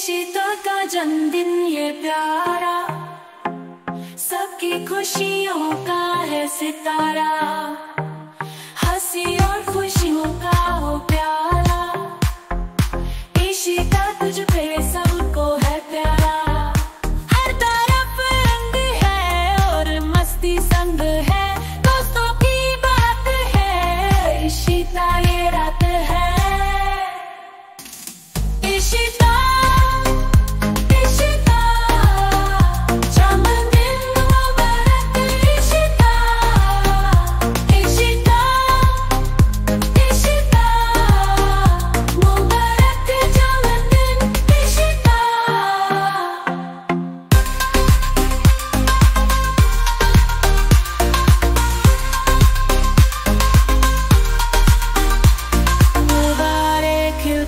इशिता का जन्मदिन ये प्यारा। सबकी खुशियों का है सितारा।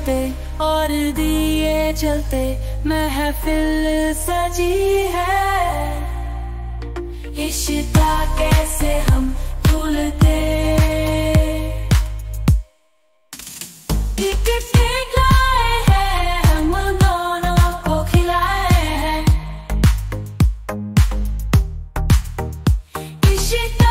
चलते और दिए चलते महफिल सजी है इश्ता कैसे हम भूलते Shit!